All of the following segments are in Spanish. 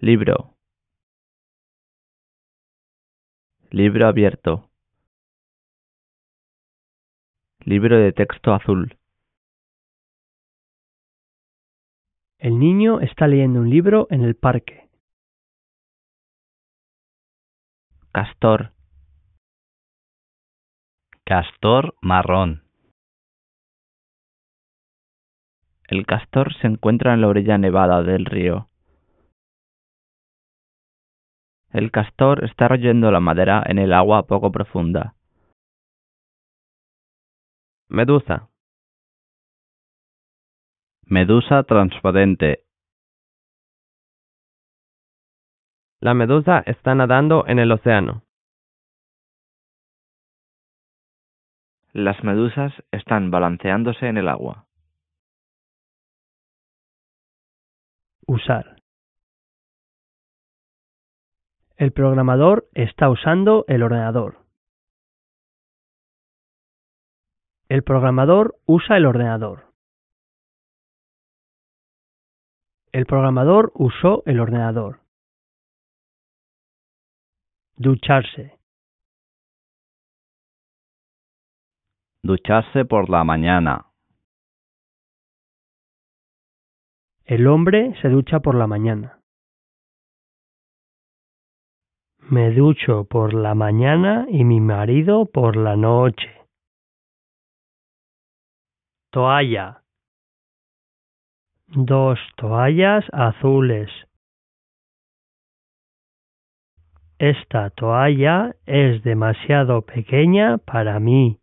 Libro. Libro abierto. Libro de texto azul. El niño está leyendo un libro en el parque. Castor. Castor marrón. El castor se encuentra en la orilla nevada del río. El castor está royendo la madera en el agua poco profunda. Medusa. Medusa transparente. La medusa está nadando en el océano. Las medusas están balanceándose en el agua. Usar. El programador está usando el ordenador. El programador usa el ordenador. El programador usó el ordenador. Ducharse. Ducharse por la mañana. El hombre se ducha por la mañana. Me ducho por la mañana y mi marido por la noche. Toalla. Dos toallas azules. Esta toalla es demasiado pequeña para mí.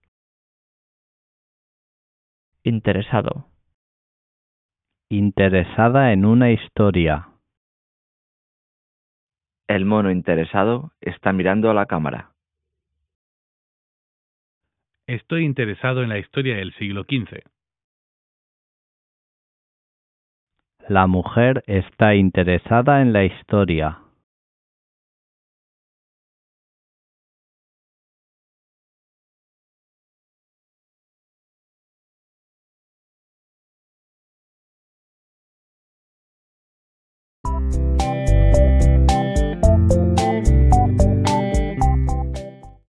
Interesado. Interesada en una historia. El mono interesado está mirando a la cámara. Estoy interesado en la historia del siglo XV. La mujer está interesada en la historia.